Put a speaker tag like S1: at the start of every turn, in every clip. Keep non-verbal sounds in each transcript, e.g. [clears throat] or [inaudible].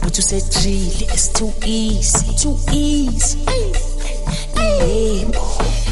S1: but you said really, it's too easy, too easy. Hey, Hey,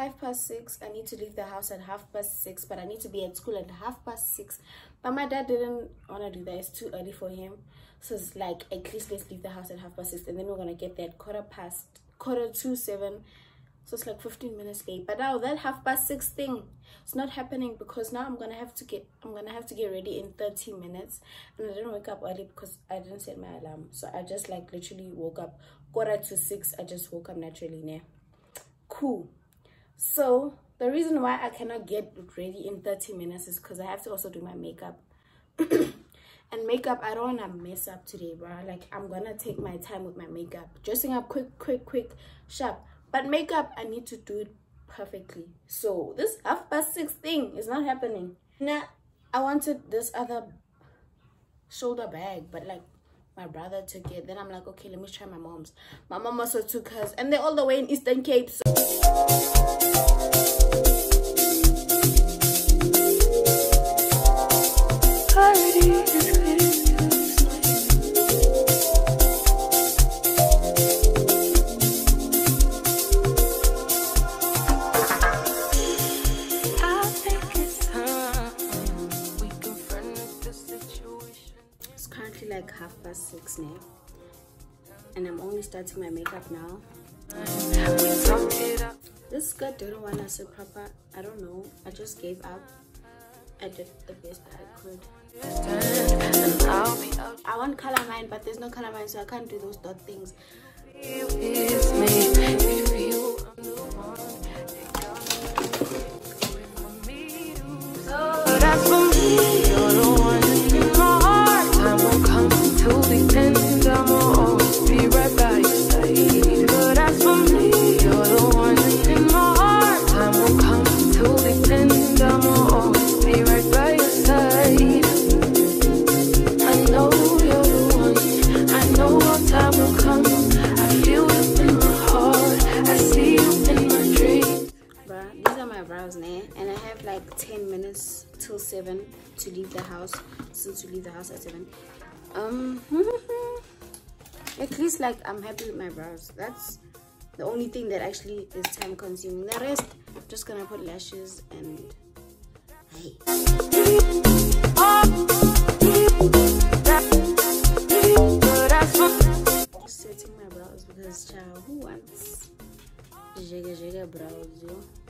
S2: five past six. I need to leave the house at half past six, but I need to be at school at half past six. But my dad didn't want to do that. It's too early for him. So it's like, at least let's leave the house at half past six, and then we're gonna get there at quarter past quarter to seven. So it's like 15 minutes late. But now that half past six thing, it's not happening because now I'm gonna have to get I'm gonna have to get ready in 30 minutes. And I didn't wake up early because I didn't set my alarm. So I just like literally woke up quarter to six. I just woke up naturally now. Cool. So the reason why I cannot get ready in 30 minutes is because I have to also do my makeup. [clears throat] and makeup, I don't wanna mess up today, bro. Like I'm gonna take my time with my makeup. Dressing up quick, quick, quick, sharp. But makeup, I need to do it perfectly. So this half past six thing is not happening. Now I wanted this other shoulder bag, but like my brother took it. Then I'm like, okay, let me try my mom's. My mom also took hers, and they're all the way in Eastern Cape. So like half past six now, and I'm only starting my makeup now. This skirt didn't want to sit proper. I don't know. I just gave up. I did the best that I could. I want color mine, but there's no color mine, so I can't do those dot things. Like 10 minutes till 7 to leave the house, since we leave the house at 7. Um, [laughs] at least like I'm happy with my brows. That's the only thing that actually is time consuming. The rest, I'm just gonna put lashes and Setting my brows because child, who wants jigga jigga brows, yo?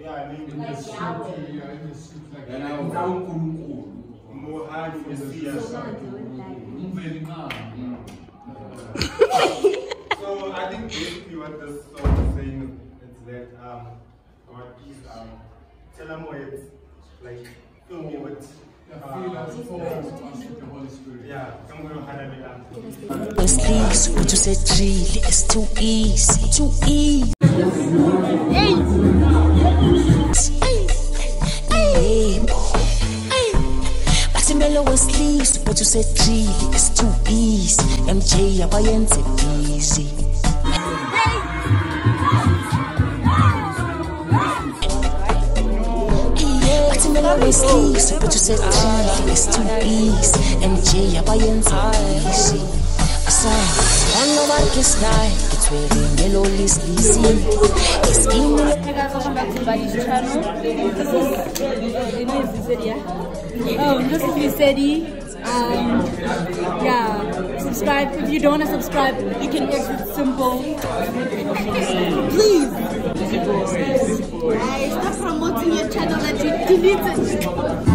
S3: Yeah, I mean,
S4: In the script, yeah, in the script, like
S5: yena unkulunkulu
S3: Mohani, Messiah. So I think basically what this song is saying is that um, God is um, tell him what it's like, feel me what.
S4: feel as full the Holy Spirit.
S3: yeah, I'm going to have it.
S1: Your sleeves, but you said really, it's too easy, too easy. Said really, it's too easy. MJ, abayenze busy. Sleeves, but you said three, it's two E's. MJ, abayenza easy. Asa, nobody can style. It's wearing yellow list, easy. It's in
S5: Buddy's channel. This is, you know, it's Oh, this is Vizedi. Um, yeah, subscribe. If you don't want to subscribe, you can exit simple. Please. Guys, stop promoting your channel that you deleted.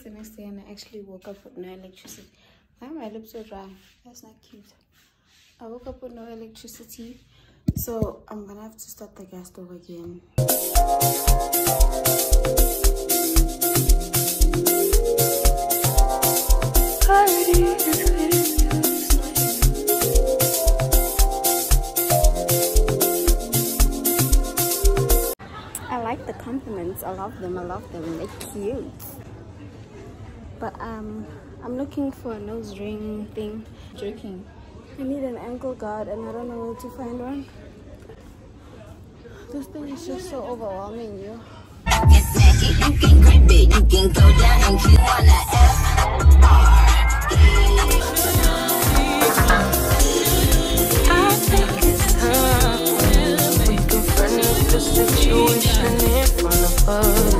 S2: The next day and I actually woke up with no electricity. Why are my lips so dry? That's not cute. I woke up with no electricity, so I'm gonna have to start the gas stove again. I like the compliments. I love them. I love them. They're cute. But um, I'm looking for a nose ring thing. Joking. I need an ankle guard, and I don't know where to find one. This thing is just so overwhelming you.
S6: I think it's time we confront the situation in front of us. And I think